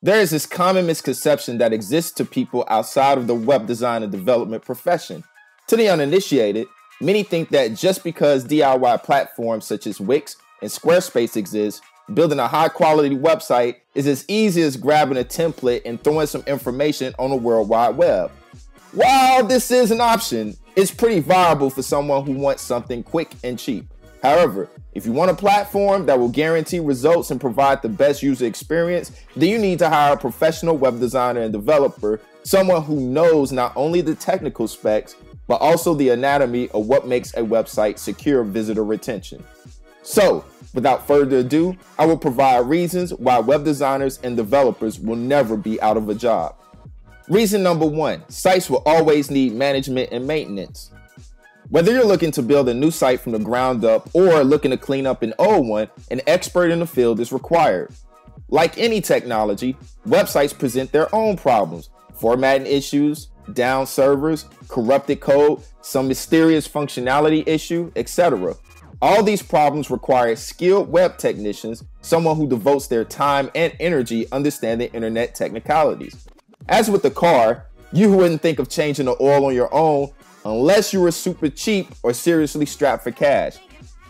There is this common misconception that exists to people outside of the web design and development profession. To the uninitiated, many think that just because DIY platforms such as Wix and Squarespace exist, building a high quality website is as easy as grabbing a template and throwing some information on the World Wide Web. While this is an option, it's pretty viable for someone who wants something quick and cheap. However, if you want a platform that will guarantee results and provide the best user experience, then you need to hire a professional web designer and developer, someone who knows not only the technical specs, but also the anatomy of what makes a website secure visitor retention. So, without further ado, I will provide reasons why web designers and developers will never be out of a job. Reason number one sites will always need management and maintenance. Whether you're looking to build a new site from the ground up or looking to clean up an old one, an expert in the field is required. Like any technology, websites present their own problems formatting issues, down servers, corrupted code, some mysterious functionality issue, etc. All these problems require skilled web technicians, someone who devotes their time and energy understanding internet technicalities. As with the car, you wouldn't think of changing the oil on your own unless you were super cheap or seriously strapped for cash.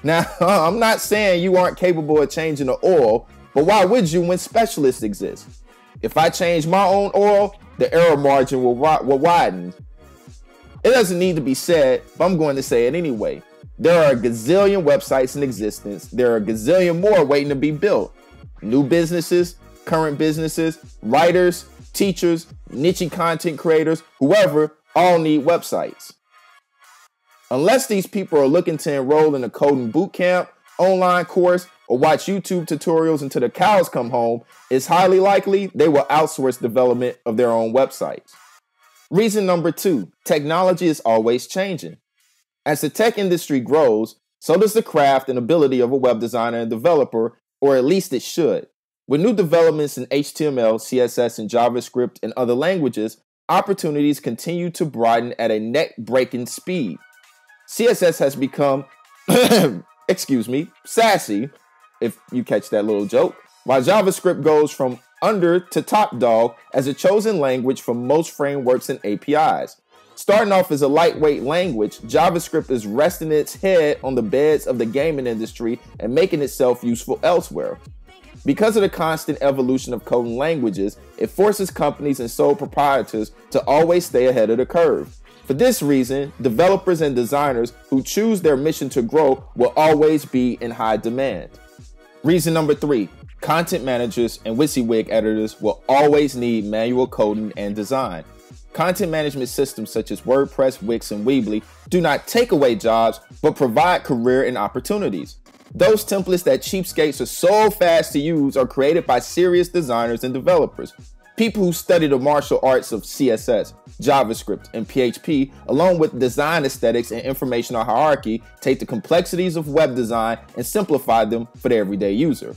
Now, I'm not saying you aren't capable of changing the oil, but why would you when specialists exist? If I change my own oil, the error margin will, will widen. It doesn't need to be said, but I'm going to say it anyway. There are a gazillion websites in existence. There are a gazillion more waiting to be built. New businesses, current businesses, writers, teachers, niche content creators, whoever, all need websites. Unless these people are looking to enroll in a coding bootcamp, online course, or watch YouTube tutorials until the cows come home, it's highly likely they will outsource development of their own websites. Reason number two technology is always changing. As the tech industry grows, so does the craft and ability of a web designer and developer, or at least it should. With new developments in HTML, CSS, and JavaScript and other languages, opportunities continue to broaden at a neck breaking speed. CSS has become, excuse me, sassy, if you catch that little joke, while JavaScript goes from under to top dog as a chosen language for most frameworks and APIs. Starting off as a lightweight language, JavaScript is resting its head on the beds of the gaming industry and making itself useful elsewhere. Because of the constant evolution of coding languages, it forces companies and sole proprietors to always stay ahead of the curve. For this reason, developers and designers who choose their mission to grow will always be in high demand. Reason number three content managers and WYSIWYG editors will always need manual coding and design. Content management systems such as WordPress, Wix, and Weebly do not take away jobs, but provide career and opportunities. Those templates that cheapskates are so fast to use are created by serious designers and developers People who study the martial arts of CSS, JavaScript, and PHP, along with design aesthetics and informational hierarchy, take the complexities of web design and simplify them for the everyday user.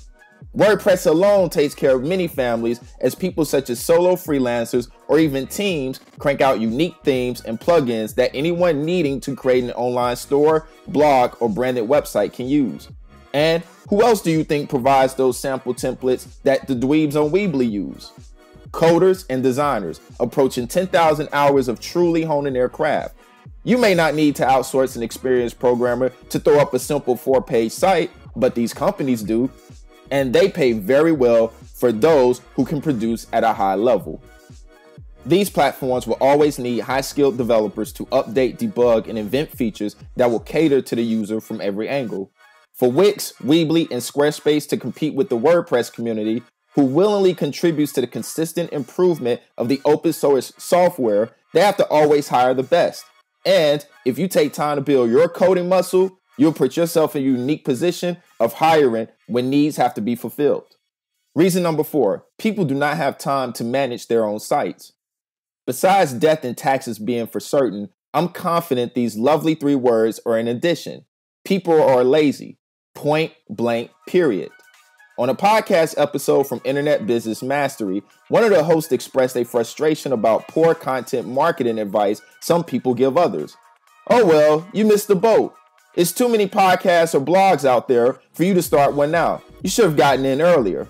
WordPress alone takes care of many families as people such as solo freelancers or even teams crank out unique themes and plugins that anyone needing to create an online store, blog, or branded website can use. And who else do you think provides those sample templates that the dweebs on Weebly use? Coders, and designers approaching 10,000 hours of truly honing their craft. You may not need to outsource an experienced programmer to throw up a simple four page site, but these companies do, and they pay very well for those who can produce at a high level. These platforms will always need high skilled developers to update, debug, and invent features that will cater to the user from every angle. For Wix, Weebly, and Squarespace to compete with the WordPress community, who willingly contributes to the consistent improvement of the open source software, they have to always hire the best. And if you take time to build your coding muscle, you'll put yourself in a unique position of hiring when needs have to be fulfilled. Reason number four people do not have time to manage their own sites. Besides death and taxes being for certain, I'm confident these lovely three words are an addition. People are lazy. Point blank, period. On a podcast episode from Internet Business Mastery, one of the hosts expressed a frustration about poor content marketing advice some people give others. Oh well, you missed the boat. It's too many podcasts or blogs out there for you to start one now. You should have gotten in earlier.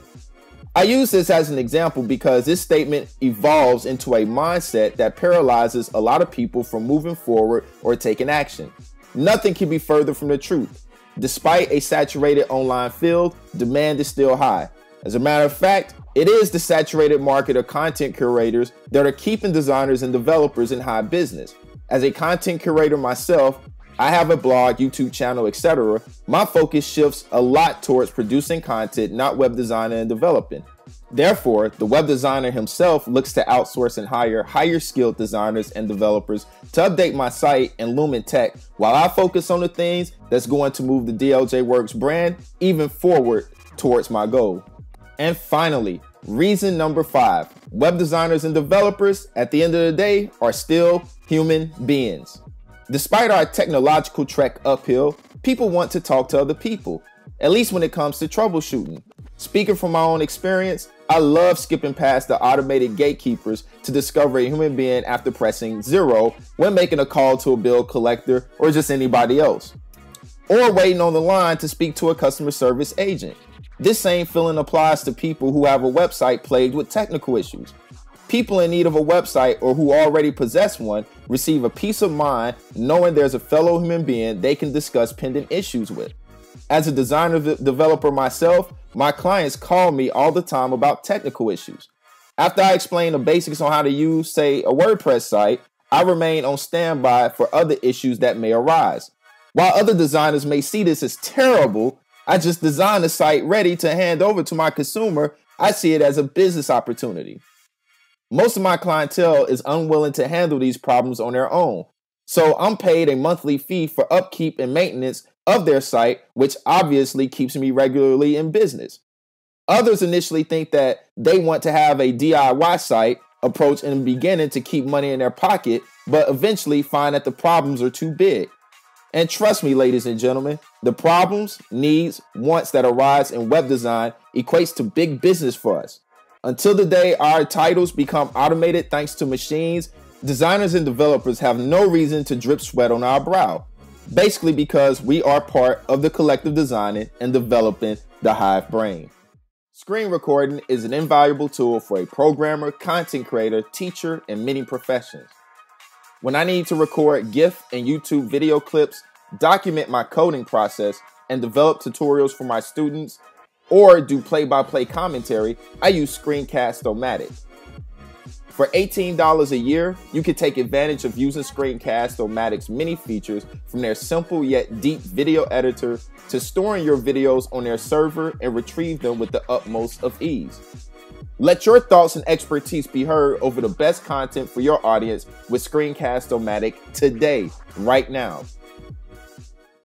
I use this as an example because this statement evolves into a mindset that paralyzes a lot of people from moving forward or taking action. Nothing can be further from the truth. Despite a saturated online field, demand is still high. As a matter of fact, it is the saturated market of content curators that are keeping designers and developers in high business. As a content curator myself, I have a blog, YouTube channel, etc. My focus shifts a lot towards producing content, not web designing and developing. Therefore, the web designer himself looks to outsource and hire higher skilled designers and developers to update my site and Lumen Tech while I focus on the things that's going to move the DLJ Works brand even forward towards my goal. And finally, reason number five web designers and developers at the end of the day are still human beings. Despite our technological trek uphill, people want to talk to other people, at least when it comes to troubleshooting. Speaking from my own experience, I love skipping past the automated gatekeepers to discover a human being after pressing zero when making a call to a bill collector or just anybody else. Or waiting on the line to speak to a customer service agent. This same feeling applies to people who have a website plagued with technical issues. People in need of a website or who already possess one receive a peace of mind knowing there's a fellow human being they can discuss pending issues with. As a designer developer myself, my clients call me all the time about technical issues. After I explain the basics on how to use, say, a WordPress site, I remain on standby for other issues that may arise. While other designers may see this as terrible, I just designed a site ready to hand over to my consumer. I see it as a business opportunity. Most of my clientele is unwilling to handle these problems on their own. So I'm paid a monthly fee for upkeep and maintenance of their site, which obviously keeps me regularly in business. Others initially think that they want to have a DIY site approach in the beginning to keep money in their pocket, but eventually find that the problems are too big. And trust me, ladies and gentlemen, the problems, needs, wants that arise in web design equates to big business for us. Until the day our titles become automated thanks to machines, designers and developers have no reason to drip sweat on our brow. Basically, because we are part of the collective designing and developing the Hive brain. Screen recording is an invaluable tool for a programmer, content creator, teacher, and many professions. When I need to record GIF and YouTube video clips, document my coding process, and develop tutorials for my students, or do play by play commentary, I use Screencast-O-Matic. For $18 a year, you can take advantage of using Screencast-O-Matic's many features from their simple yet deep video editor to storing your videos on their server and retrieve them with the utmost of ease. Let your thoughts and expertise be heard over the best content for your audience with Screencast-O-Matic today, right now.